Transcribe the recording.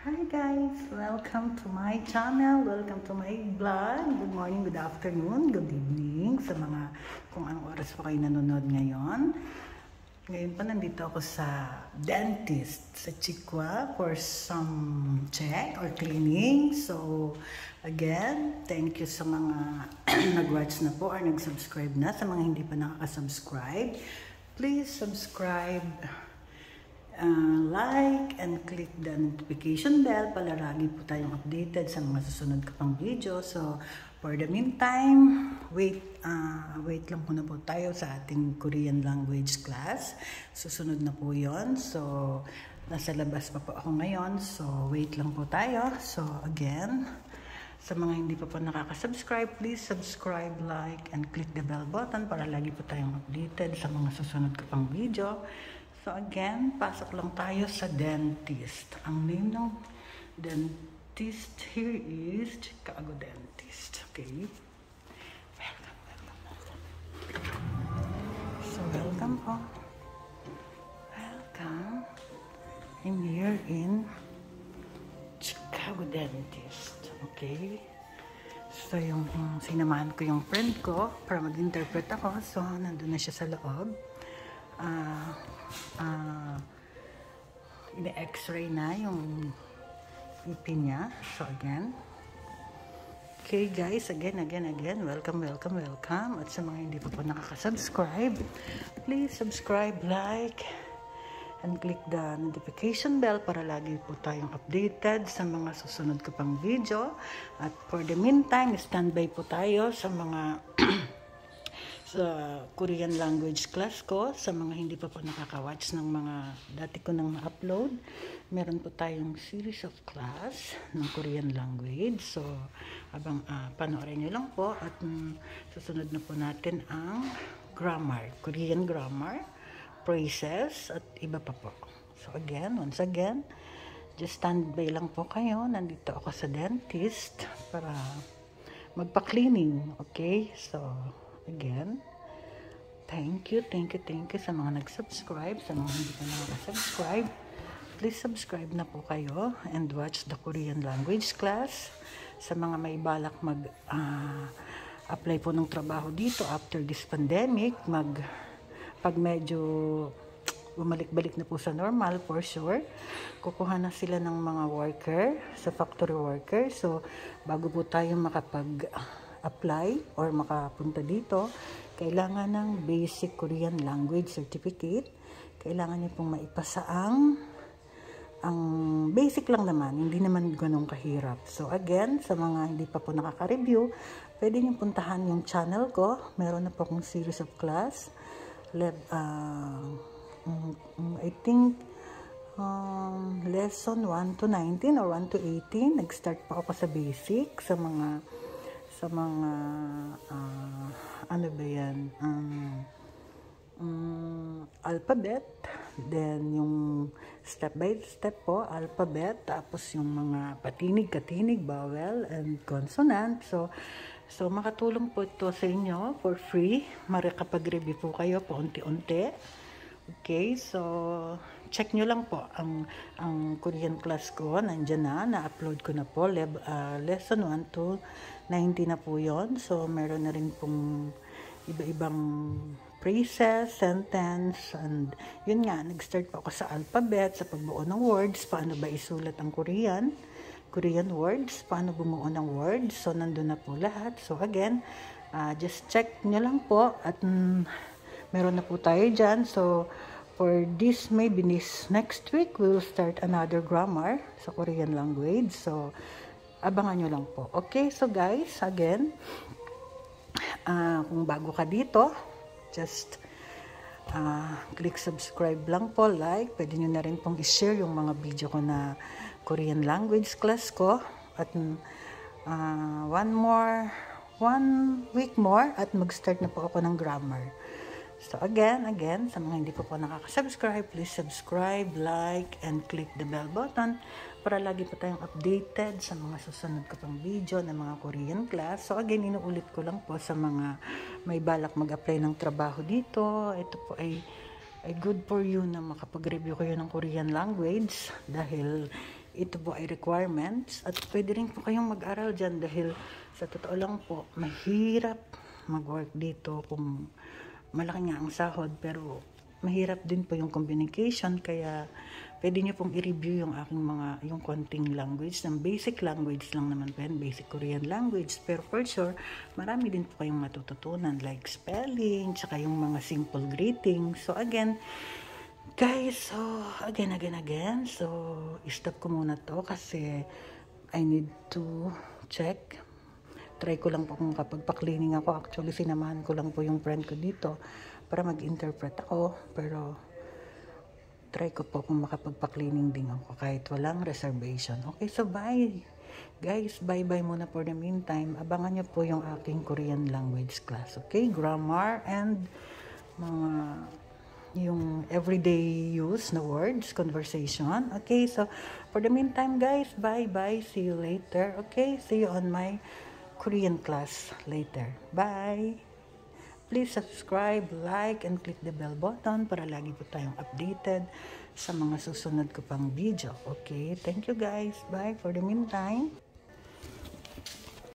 Hi guys! Welcome to my channel. Welcome to my vlog. Good morning, good afternoon, good evening sa mga kung anong oras pa kayo nanonood ngayon. Ngayon pa nandito ako sa dentist sa Chikwa for some check or cleaning. So again, thank you sa mga nag-watch na po or nag-subscribe na. Sa mga hindi pa nakaka-subscribe, please subscribe uh, like and click the notification bell para lagi po tayong updated sa mga susunod ka pang video. So, for the meantime, wait, uh, wait lang muna po tayo sa ating Korean language class. Susunod na po yon So, nasa labas pa po ako ngayon. So, wait lang po tayo. So, again, sa mga hindi pa po nakaka-subscribe, please subscribe, like, and click the bell button para lagi po tayong updated sa mga susunod ka pang video. So again, pasok lang tayo sa dentist. Ang name ng dentist here is Chicago Dentist. Okay? Welcome, welcome, welcome. So welcome po. Welcome. I'm here in Chicago Dentist. Okay? So, yung um, sinamahan ko yung friend ko para mag-interpret ako. So, nandun na siya sa loob. Uh, uh, ine-x-ray na yung ipin niya. So, again. Okay, guys. Again, again, again. Welcome, welcome, welcome. At sa mga hindi pa po nakaka-subscribe, please subscribe, like, and click the notification bell para lagi po tayong updated sa mga susunod ko pang video. At for the meantime, standby po tayo sa mga sa Korean language class ko sa mga hindi pa po nakaka-watch ng mga dati ko nang ma-upload. Meron po tayong series of class ng Korean language. So, abang uh, panoorin nyo lang po at um, susunod na po natin ang grammar, Korean grammar, phrases at iba pa po. So, again, once again, just stand by lang po kayo. Nandito ako sa dentist para magpa-cleaning. Okay? So, again. Thank you, thank you, thank you sa mga nag-subscribe, sa mga hindi pa nakaka-subscribe. Please subscribe na po kayo and watch the Korean language class. Sa mga may balak mag uh, apply po ng trabaho dito after this pandemic, mag pag medyo bumalik-balik na po sa normal for sure. Kukuha na sila ng mga worker sa factory worker. So, bago po tayo makapag apply or makapunta dito, kailangan ng basic Korean language certificate. Kailangan niyo pong maipasa ang ang basic lang naman, hindi naman ganun kahirap. So again, sa mga hindi pa po nakaka-review, pwede niyo puntahan yung channel ko. Meron na po akong series of class. Lab, uh, I think um, lesson 1 to 19 or 1 to 18. Nag-start pa ako sa basic, sa mga sa mga uh, ano ba yan um, um, alphabet then yung step by step po alphabet tapos yung mga patinig katinig vowel and consonant. So so makatulong po ito sa inyo for free. Makakapag-review po kayo po unti-unti okay so check nyo lang po ang ang Korean class ko nandiyan na na-upload ko na po leb, uh, lesson 1 to 90 na po yon So, meron na rin pong iba-ibang phrases, sentence, and yun nga, nag-start po ako sa alphabet, sa pagbuo ng words, paano ba isulat ang Korean, Korean words, paano bumuo ng words. So, nandun na po lahat. So, again, uh, just check nyo lang po at mm, meron na po tayo dyan. So, for this, maybe this next week, we will start another grammar sa Korean language. So, abangan nyo lang po. Okay, so guys, again, uh, kung bago ka dito, just uh, click subscribe lang po, like. Pwede nyo na rin pong i-share yung mga video ko na Korean language class ko. At uh, one more, one week more at mag-start na po ako ng grammar. So again, again, sa mga hindi po po nakaka-subscribe, please subscribe, like, and click the bell button para lagi po tayong updated sa mga susunod ko pang video ng mga Korean class. So again, inuulit ko lang po sa mga may balak mag-apply ng trabaho dito. Ito po ay, ay good for you na makapag-review kayo ng Korean language dahil ito po ay requirements at pwede rin po kayong mag-aral dyan dahil sa totoo lang po, mahirap mag-work dito kung malaki nga ang sahod pero mahirap din po yung communication kaya pwede nyo pong i-review yung aking mga yung konting language ng basic language lang naman po yan, basic Korean language pero for sure marami din po kayong matututunan like spelling tsaka yung mga simple greetings so again Guys, so again, again, again. So, stop ko muna to kasi I need to check. Try ko lang po kung kapag pa-cleaning ako. Actually, sinamahan ko lang po yung friend ko dito para mag-interpret ako. Pero, try ko po kung makapagpa-cleaning din ako kahit walang reservation. Okay, so bye! Guys, bye-bye muna for the meantime. Abangan nyo po yung aking Korean language class. Okay, grammar and mga yung everyday use na words, conversation. Okay, so for the meantime, guys, bye-bye. See you later. Okay, see you on my Korean class later. Bye! Please subscribe, like, and click the bell button para lagi po tayong updated sa mga susunod ko pang video. Okay, thank you guys. Bye for the meantime.